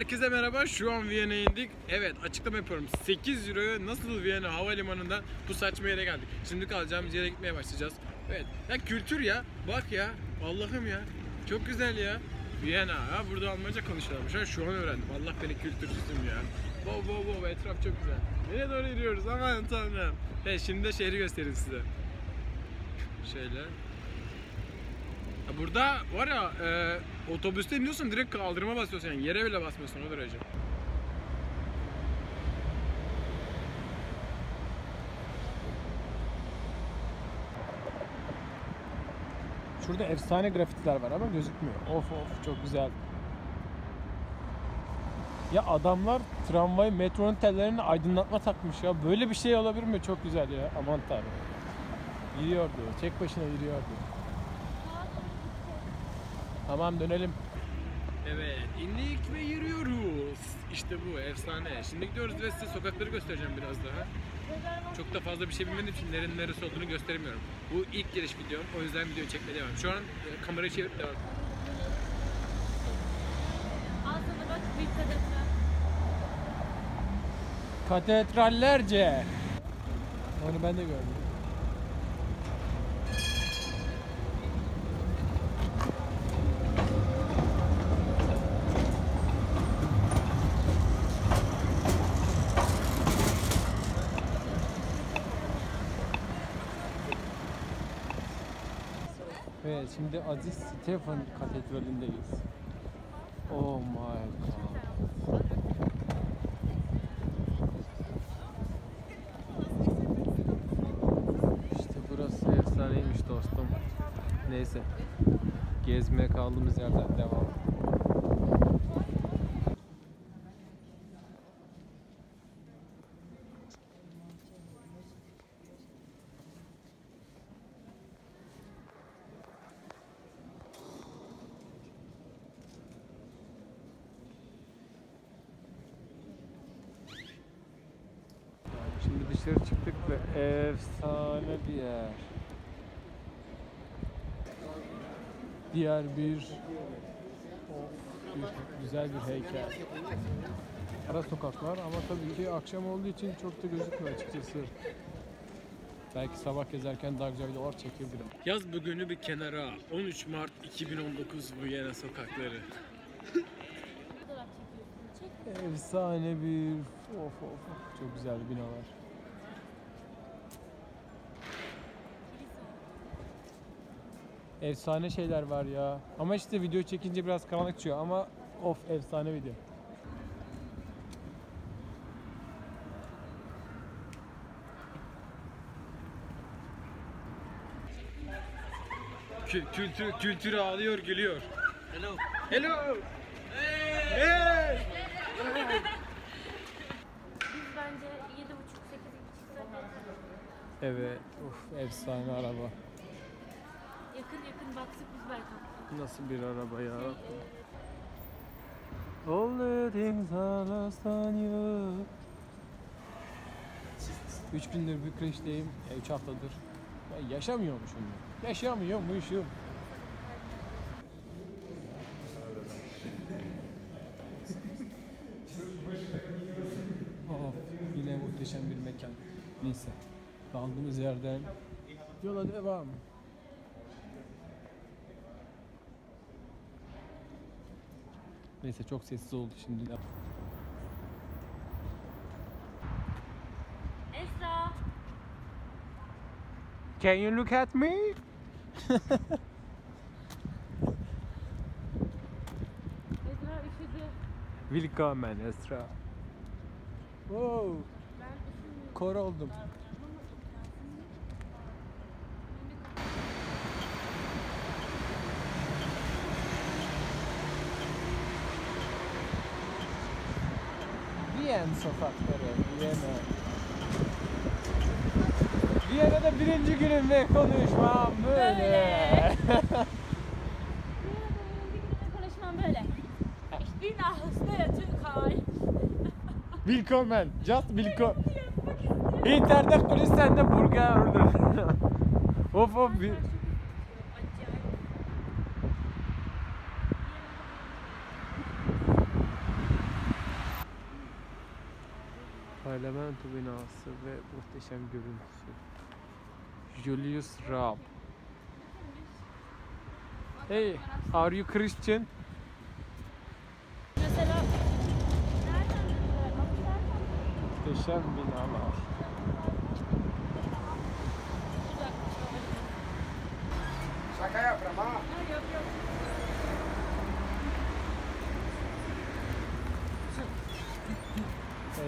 Herkese merhaba. Şu an Viyana'ya indik. Evet açıklama yapıyorum. 8 Euro'ya nasıl Viyana havalimanından bu saçma yere geldik. Şimdi kalacağımız yere gitmeye başlayacağız. Evet. Ya kültür ya. Bak ya. Allah'ım ya. Çok güzel ya. Viyana. Ha burada Almanca konuşuyorlarmış. Ha şu an öğrendim. Allah beni kültürsüzüm ya. Wow wow wow etraf çok güzel. Nereye doğru gidiyoruz? Aman tanrım. Evet şimdi de şehri göstereyim size. Şöyle. Burada var ya e, otobüste iniyorsun direkt kaldırıma basıyorsun yani yere bile basmıyorsun o derece. Şurada efsane grafitiler var ama gözükmüyor. Of of çok güzel. Ya adamlar tramvay metronun tellerine aydınlatma takmış ya. Böyle bir şey olabilir mi? Çok güzel ya. Aman tanrım. Yürüyordu. Tek başına yürüyordu. Tamam dönelim. Evet indik ve yürüyoruz. İşte bu efsane. Şimdi gidiyoruz ve size sokakları göstereceğim biraz daha. Çok da fazla bir şey bilmediğim için nerenin neresi olduğunu gösteremiyorum. Bu ilk geliş videom. O yüzden video çekmeye devam. Şu an e, kamerayı çevirip devam. Sana bak bir kadefler. Katedrallerce. Onu ben de gördüm. Şimdi Aziz Stefan Katedrali'ndeyiz. Oh my god. İşte burası efsaneymiş dostum. Neyse. Gezmeye kaldığımız yerden devam. Şimdi dışarı çıktık ve efsane bir yer. Diğer bir bir- güzel bir heykel. Ara sokaklar ama tabii ki akşam olduğu için çok da gözükmüyor açıkçası. Belki sabah gezerken daha güzel videolar çekebilirim. Yaz bugünü bir kenara. 13 Mart 2019 Viyana sokakları. Fotoğraf çekiyorsun. Çek. Efsane bir of of of. çok güzel binalar. Efsane şeyler var ya. Ama işte video çekince biraz karanlık çıkıyor ama of efsane video. Kültür kültür ağlıyor gülüyor. Hello. Hello. Hey. Biz bence 7.5-8 gibi çıksak yeter. Evet. Of efsane araba. Yakın yakın baktık biz belki. Nasıl bir araba ya? All the things are lost on you. 3 gündür Bükreş'teyim. 3 haftadır. Ben yaşamıyormuşum. Yaşamıyormuşum. Oh, yine muhteşem bir mekan. Neyse. Kaldığımız yerden yola devam. Neyse çok sessiz oldu şimdi. Esra. Can you look at me? Esra üşüdü. Willkommen Esra. Wow, Ben üşümüyorum. kor oldum. Viyana sokakları, Viyana. Viyana'da birinci günüm ve konuşmam böyle. Böyle. Konuşmam böyle. Ich bin aus der Türkei. Willkommen, just willkommen. İnternet kulüslerinde burger order. of of. Parlamento binası ve muhteşem görüntüsü. Julius Raab. Hey, are you Christian? Mesela? Muhteşem binalar. Uzakmış olabilir. Şaka yapıyorum ha. Ha, Yok yok.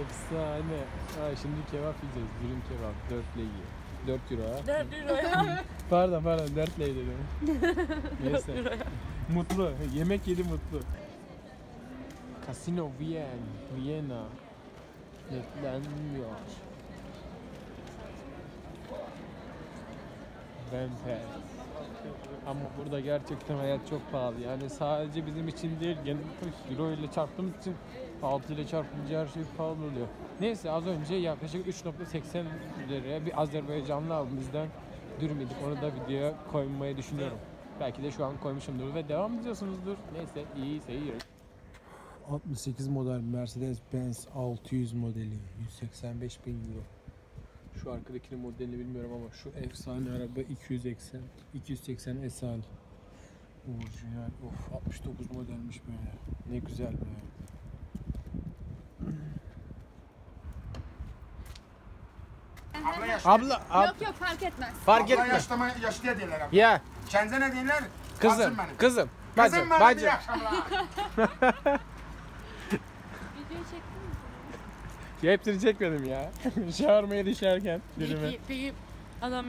Efsane. Ha, şimdi kebap yiyeceğiz. Dürüm kebap. 4 legi. 4 euro ha. 4 euroya. Pardon pardon 4 legi dedim. Neyse. mutlu. Yemek yedi mutlu. Casino Vien. Viyana. Netlenmiyor. Bempe. Ama burada gerçekten hayat çok pahalı. Yani sadece bizim için değil, genel euro ile çarptığımız için 6 ile çarpınca her şey pahalı oluyor. Neyse az önce yaklaşık 3.80 liraya bir Azerbaycanlı abimizden dürüm yedik. Onu da videoya koymayı düşünüyorum. Belki de şu an koymuşumdur ve devam ediyorsunuzdur. Neyse iyi seyir. 68 model Mercedes-Benz 600 modeli 185 bin euro. Şu arkadakinin modelini bilmiyorum ama şu efsane araba 280 280 SL. Orijinal. Of 69 modelmiş böyle. Ne güzel be. Abla yaşlı. Abla, ab, Yok yok fark etmez. fark Abla etme. yaşlama, yaşlı diyorlar abla. Ya Kendine ne diyorlar? kızım, benim. kızım, bacım, Kızım benim bacım. akşamlar. Mi? Ya hepsini çekmedim ya. Şarmaya düşerken. Peki, peki adam